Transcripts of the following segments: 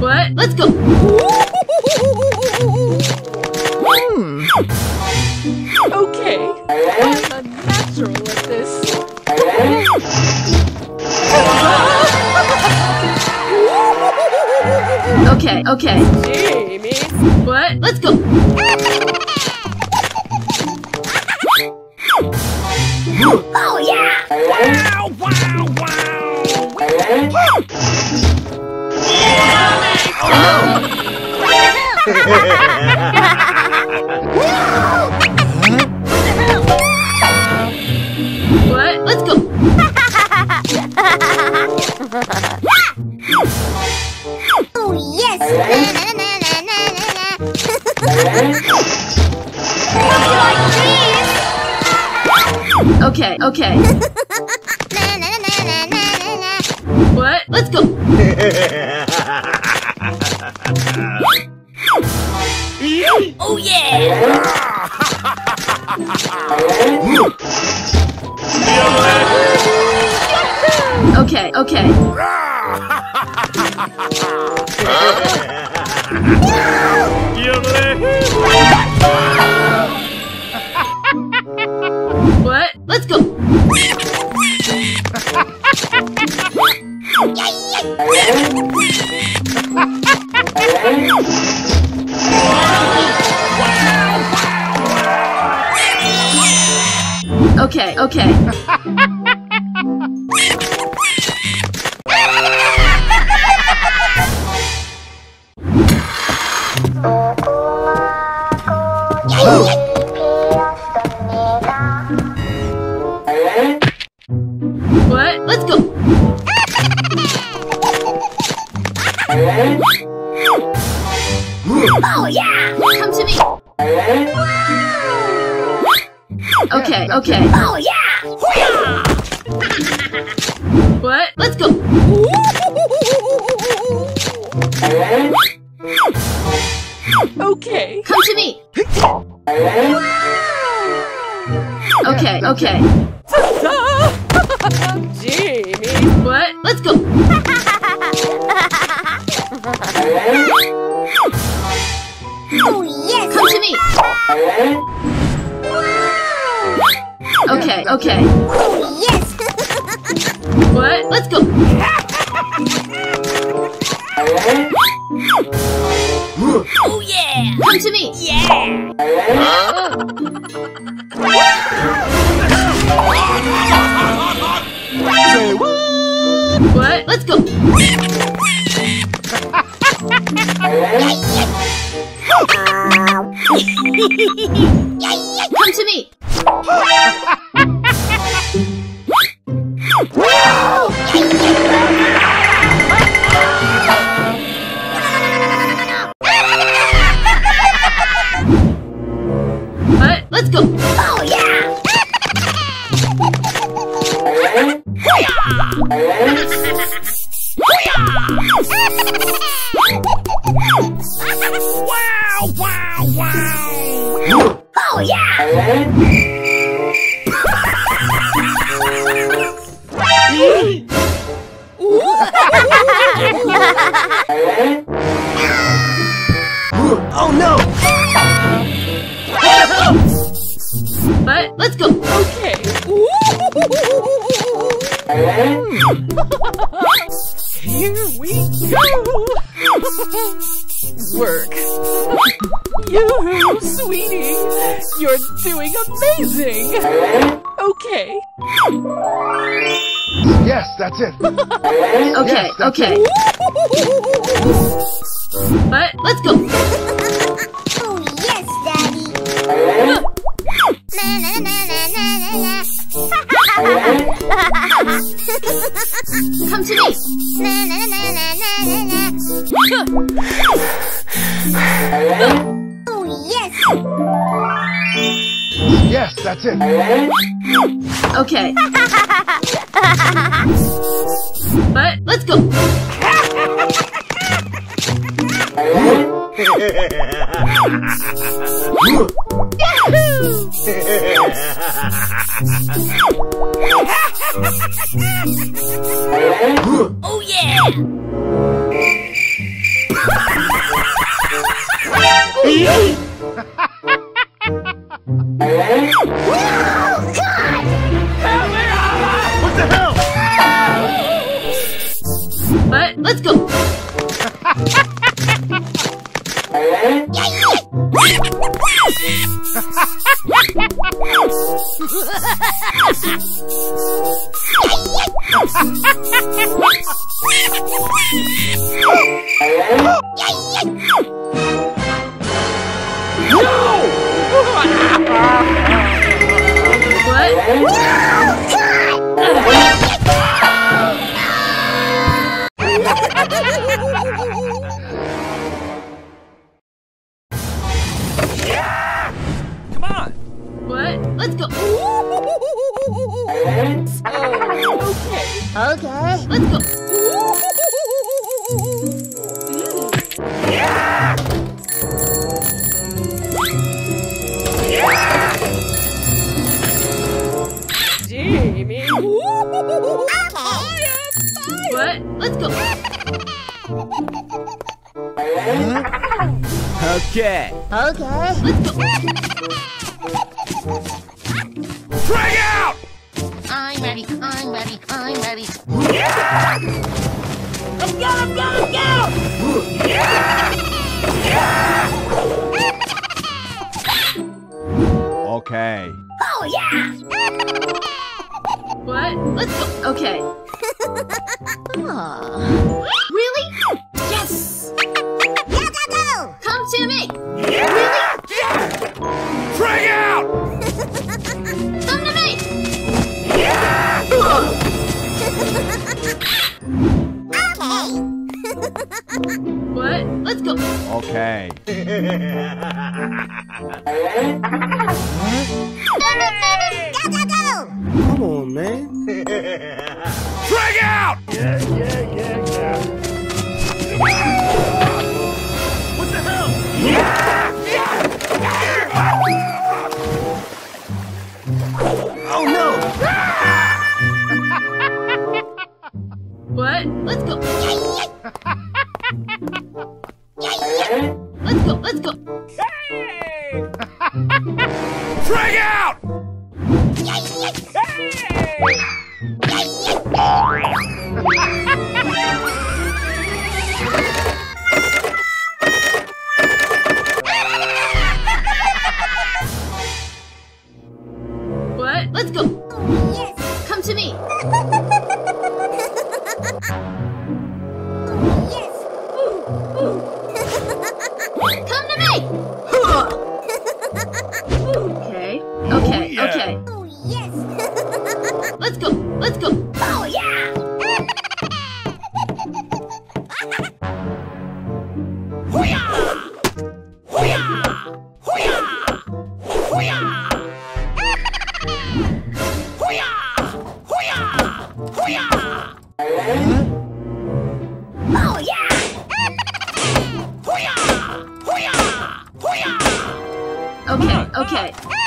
What? Let's go. Hmm. Okay. I'm a natural at this. Okay, okay. Jamie. What? Let's go. Oh yeah! What? Let's go. Oh yes! Na, na, na, Okay, okay. What? Let's go. Oh yeah! Okay, okay. Okay, yeah! Come to me. Yeah! What? Let's go. Come to me. Let's go. Okay. Here we go. Work. You, sweetie. You're doing amazing. Okay. Yes, that's it. Okay, Yes, that's okay. What? What? Let's go. Okay. Oh, yeah! what? Let's go. Okay. Really? Yes. Go, go, go. Come to me. Really? Yeah. Drag out! Come to me. Okay. What? Let's go. Okay. Go, go, go. Come on, man. Drag out! What the hell? Oh no! What? Let's go. Let's go. Let's go. Drag out! What? Oh, yeah. Okay. Okay.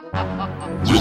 Yeah.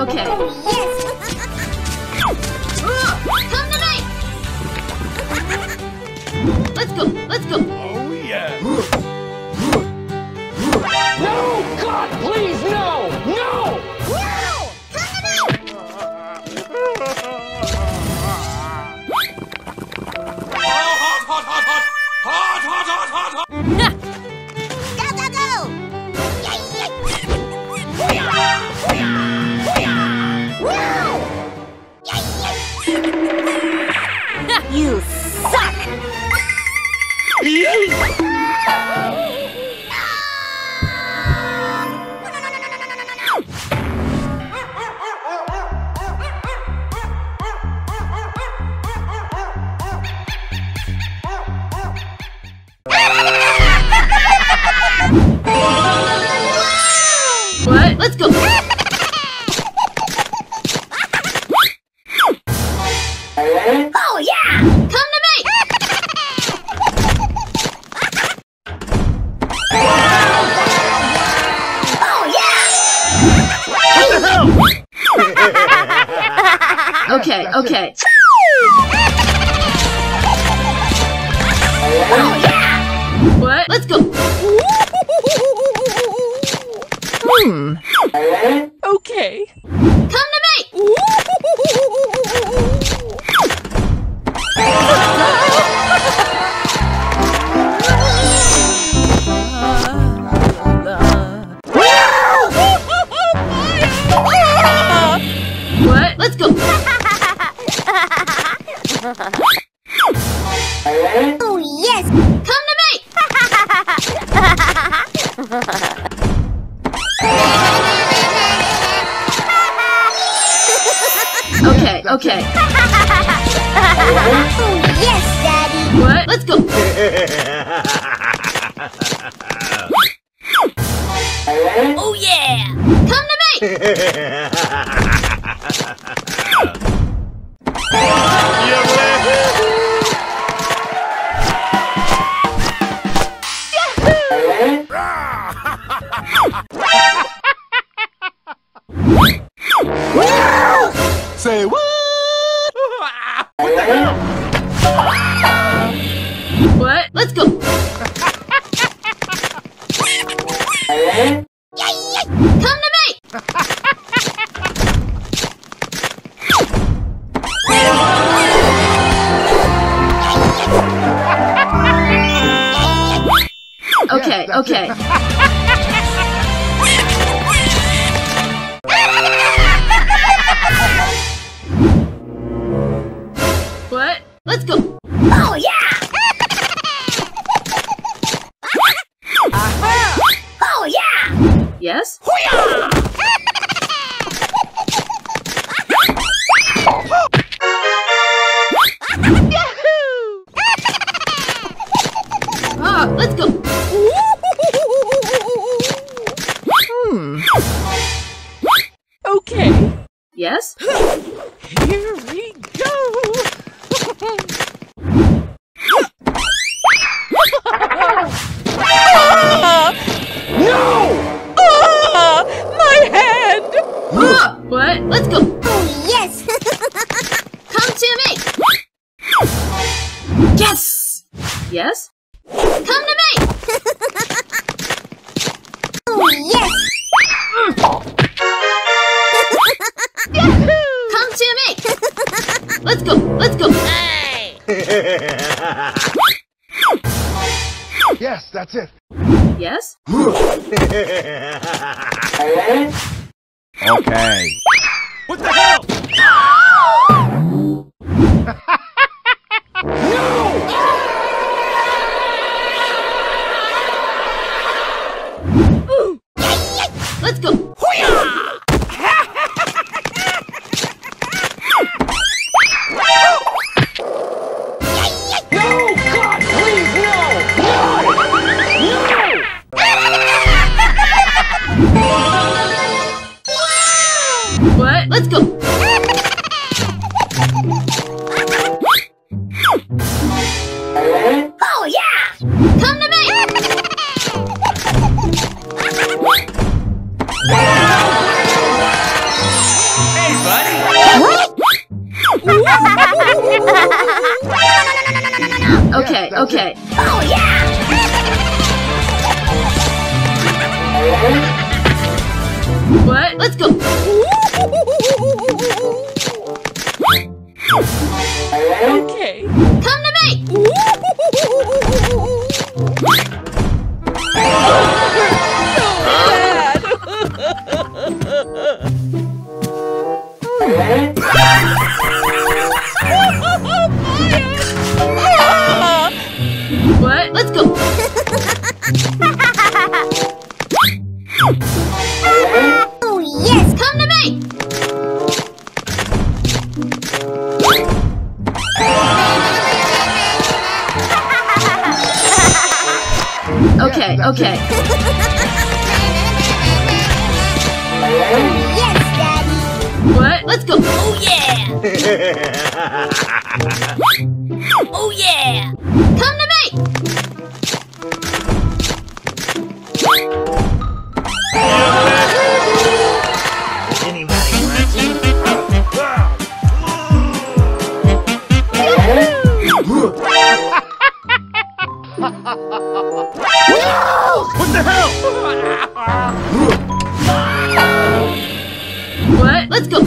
Okay, oh, Let's go. Let's go. okay.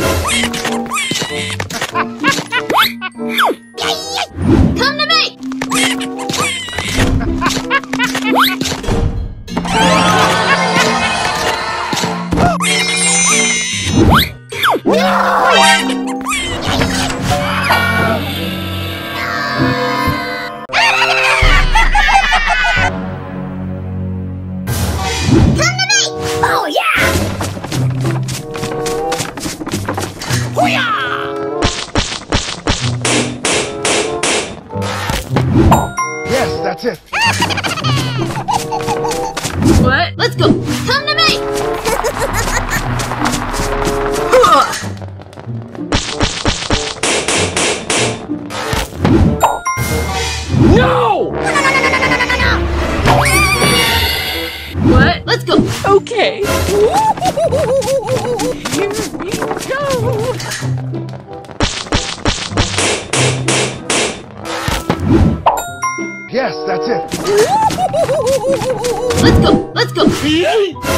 Ha ha ha! Yes, that's it. Let's go. Let's go.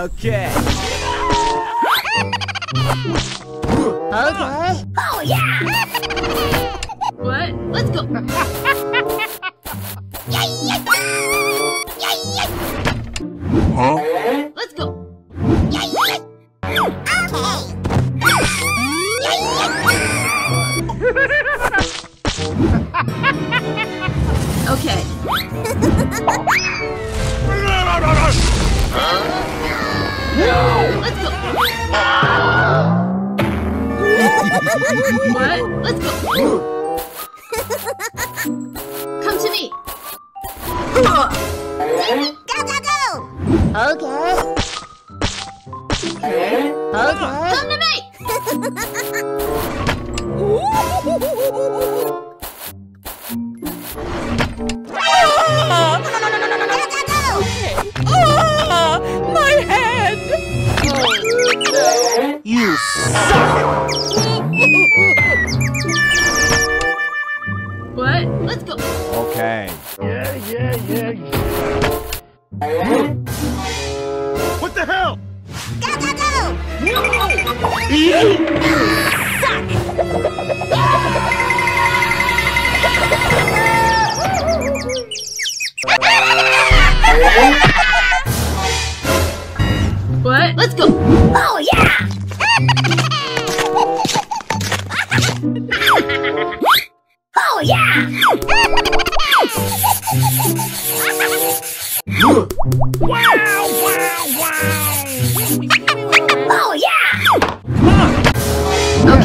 Okay. Okay. Oh yeah. What? Let's go.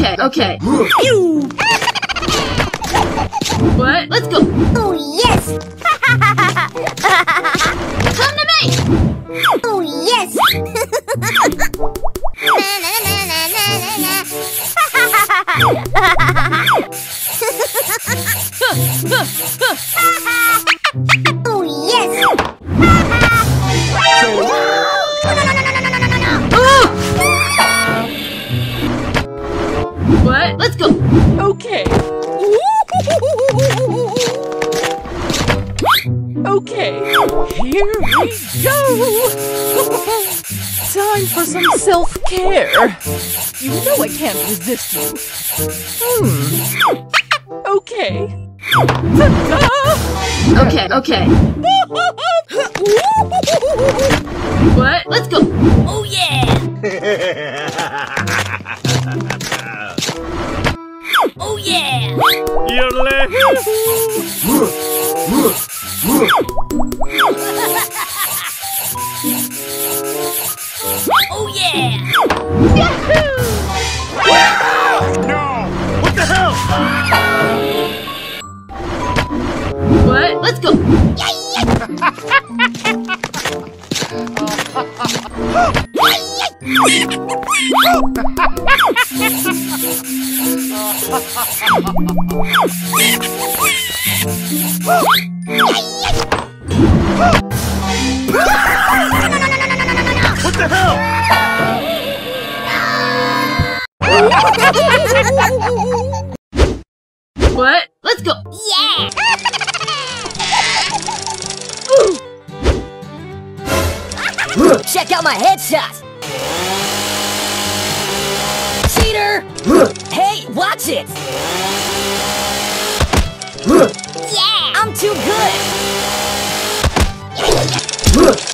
Okay. Okay. What? Let's go. Oh yes. Come to me. Oh yes. na, na, na, go. Time for some self-care. You know I can't resist you. Hmm. Okay. Ta-da! Okay. Okay. What? Let's go. Oh yeah. Oh yeah. Oh Check out my headshot. Cheater. hey, watch it. Yeah. I'm too good.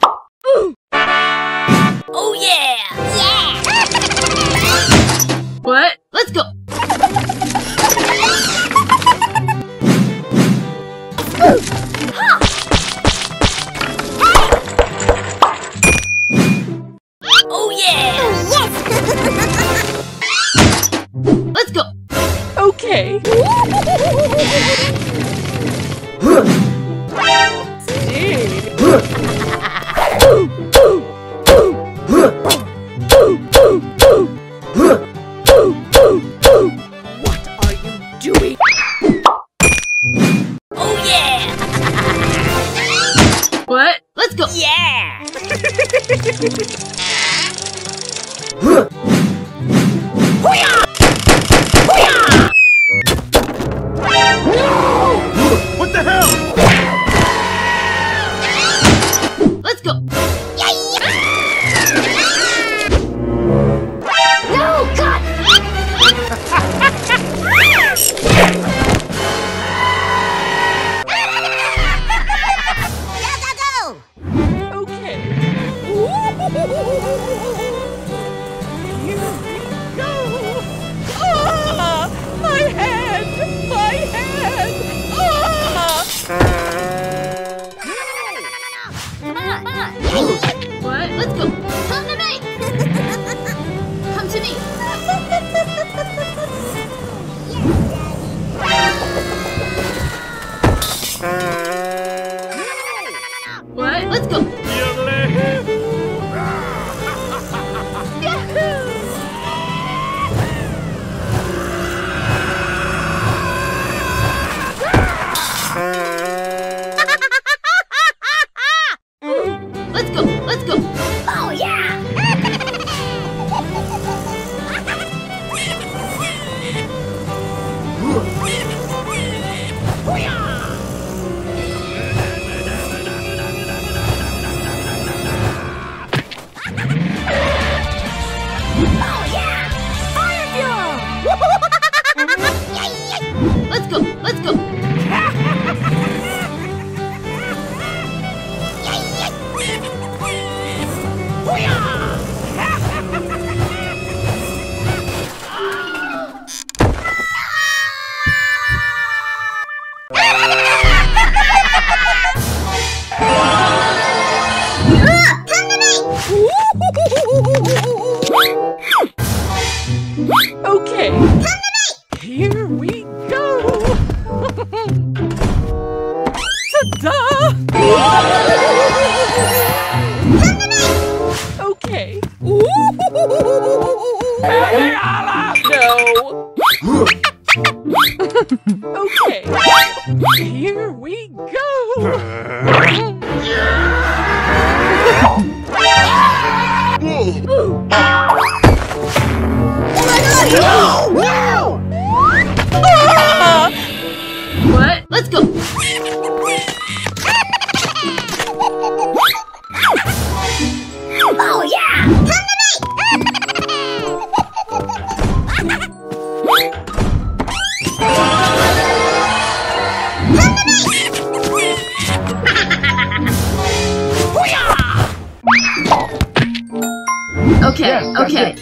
Okay,